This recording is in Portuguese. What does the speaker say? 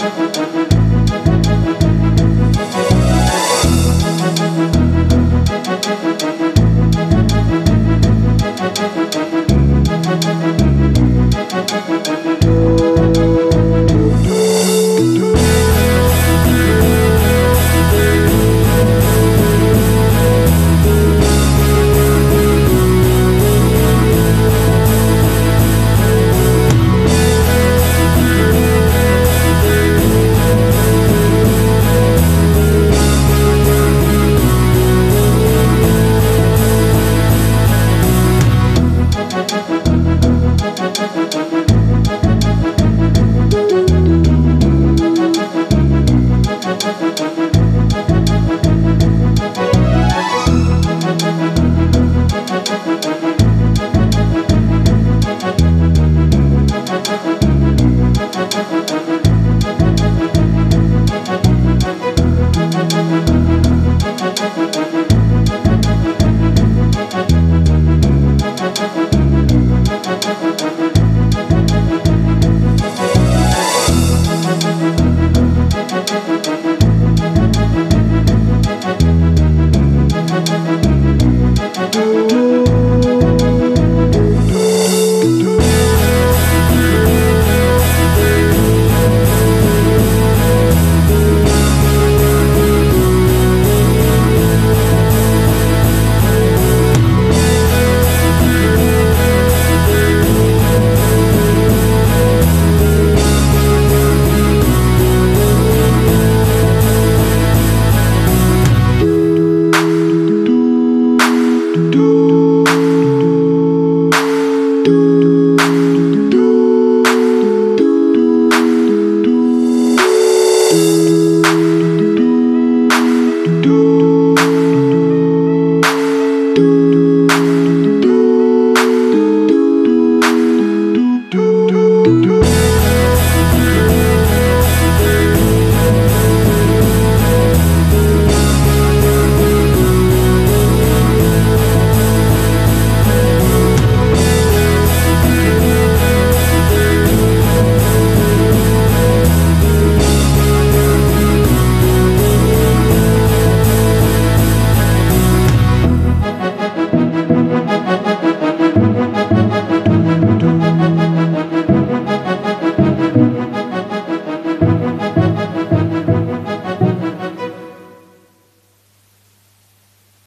Música